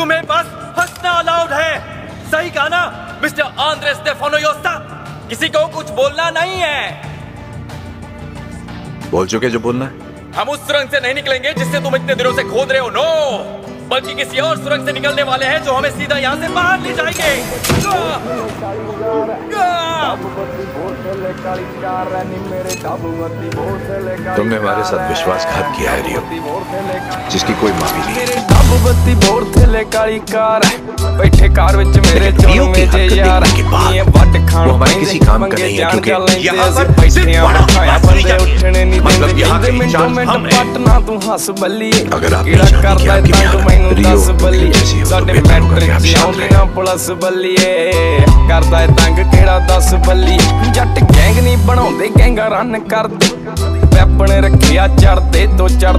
तुम्हें बस हंसना अलाउड है। सही कहा ना मिस्टर आंद्रे स्टेफानो किसी को कुछ बोलना नहीं है। बोल चुके जो बोलना है। हम उस सुरंग से नहीं निकलेंगे जिससे तुम इतने दिनों से खोद रहे हो नो बल्कि किसी और सुरंग से निकलने वाले हैं जो हमें सीधा यहाँ से बाहर ले जाएँगे। तुमने हमारे साथ विश्वासघात किया है रियो जिसकी कोई माफी नहीं ਤੇਰੇ ਡੱਬ ਬੱਤੀ ਬੋਰ ਥੱਲੇ ਕਾਲੀ ਕਾਰ ਬੈਠੇ ਕਾਰ ਵਿੱਚ ਮੇਰੇ रियो की ਚੋਂ ਜੇ हरकत ਯਾਰ देखने के बाद ਨੀਏ ਵੱਟ ਖਾਣ वो हमारे ਪੈਂਦੇ, किसी काम का ਮੰਗੇ नहीं है, ਜਾਣ क्योंकि ਕਰ ਲੈਂਦੇ यहाँ ਅਸੀਂ पर ਬੈਠੇ सिर्फ ਆਂ बड़ा ਬਿਠਾਇਆ बांसुरी ਬੰਦੇ चाहिए। ਉੱਠਣੇ ਨਹੀਂ मतलब ਦਿੰਦੇ यहाँ ਕਹਿੰਦੇ के ਮਿੰਟੋ इंचार्ज ਮਿੰਟ हम हैं। ਪੱਟ ਨਾ ਤੂੰ ਹੱਸ ਬੱਲੀਏ अगर आप ਕਿਹੜਾ नहीं चाहते कि ਕਰਦਾ आपके ਤੰਗ यहाँ ਮੈਨੂੰ रियो ਦੱਸ ਬੱਲੀਏ जैसी हो तो ਸਾਡੇ बेहतर होगा कि ਮੈਟਰ आप ਚ शांत ਆਉਂਦੀ रहें। ਨਾ ਪੁਲਿਸ ਬੱਲੀਏ ਕਰਦਾ ਏ ਤੰਗ ਕਿਹੜਾ ਦੱਸ ਬੱਲੀ ਜੱਟ ਗੈਂਗ ਨਹੀਂ ਬਣਾਉਂਦੇ ਗੈਂਗਾ ਰਨ ਕਰਦੇ। ਵੈਪਨ ਰੱਖਿਆ ਚੜਦੇ ਤੋਂ ਚੜ